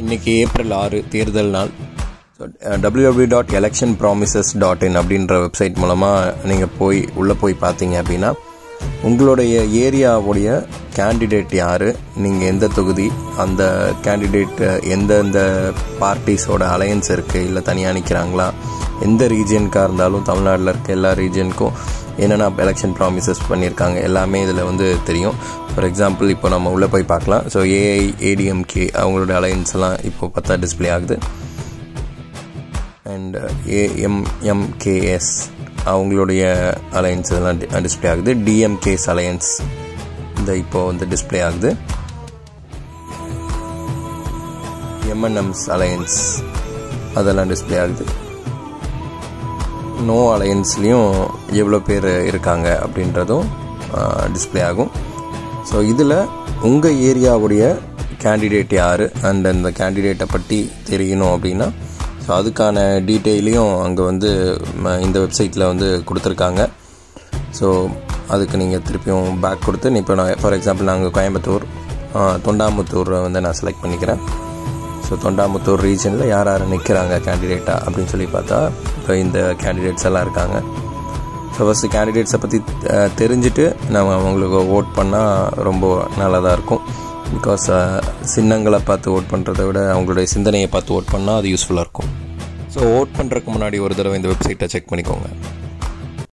இன்றைக்கி ஏப்ரல் ஆறு தேர்தல் நாள். So W W dot election promises dot in அப்படின்ற வெப்சைட் மூலமாக நீங்கள் போய் உள்ளே போய் பார்த்தீங்க அப்படின்னா உங்களுடைய ஏரியாவுடைய கேண்டிடேட் யார்? நீங்கள் எந்த தொகுதி? அந்த கேண்டிடேட் எந்தெந்த பார்ட்டிஸோட அலையன்ஸ் இருக்குது இல்லை தனியாக நிற்கிறாங்களா எந்த ரீஜியனுக்காக இருந்தாலும் தமிழ்நாட்டில் இருக்க எல்லா ரீஜியனுக்கும் என்னென்ன எலெக்ஷன் ப்ராமிசஸ் பண்ணியிருக்காங்க எல்லாமே இதில் வந்து தெரியும். ஃபார் எக்ஸாம்பிள் இப்போ நம்ம உள்ளே போய் பார்க்கலாம். ஸோ ஏஐ ஏடிஎம்கே அவங்களோட அலையன்ஸ் எல்லாம் இப்போ பார்த்தா டிஸ்பிளே ஆகுது. அண்ட் ஏஎம்எம்கேஎஸ் அவங்களுடைய அலையன்ஸ் இதெல்லாம் டிஸ்பிளே ஆகுது. டிஎம்கேஸ் அலையன்ஸ் இந்த இப்போ வந்து டிஸ்பிளே ஆகுது. எம்என்எம்ஸ் அலையன்ஸ் அதெல்லாம் டிஸ்பிளே ஆகுது. நோ அலையன்ஸ்லேயும் எவ்வளோ பேர் இருக்காங்க அப்படின்றதும் டிஸ்பிளே ஆகும். ஸோ இதில் உங்கள் ஏரியாவுடைய கேண்டிடேட் யார்? அண்ட் அந்த கேண்டிடேட்டை பற்றி தெரியணும் அப்படின்னா ஸோ அதுக்கான டீட்டெயிலையும் அங்கே வந்து இந்த வெப்சைட்டில் வந்து கொடுத்துருக்காங்க. ஸோ அதுக்கு நீங்கள் திருப்பியும் பேக் கொடுத்து இப்போ நான் ஃபார் எக்ஸாம்பிள் நாங்கள் கோயம்புத்தூர் தொண்டாமுத்தூரை வந்து நான் செலக்ட் பண்ணிக்கிறேன். ஸோ தொண்டாமுத்தூர் ரீஜனில் யார் யார் நிற்கிறாங்க கேண்டிடேட்டாக அப்படின்னு சொல்லி பார்த்தா இப்போ இந்த கேண்டிடேட்ஸ் எல்லாம் இருக்காங்க. ஸோ ஃபஸ்ட்டு கேண்டிடேட்ஸை பற்றி தெரிஞ்சுட்டு நம்ம அவங்களுக்கு ஓட் பண்ணால் ரொம்ப நல்லதாக இருக்கும். பிகாஸ் uh, சின்னங்களை பார்த்து ஓட் பண்ணுறதை விட அவங்களுடைய சிந்தனையை பார்த்து ஓட் பண்ணால் அது யூஸ்ஃபுல்லாக இருக்கும். ஸோ ஓட் பண்ணுறதுக்கு முன்னாடி ஒரு தடவை இந்த வெப்சைட்டை செக் பண்ணிக்கோங்க.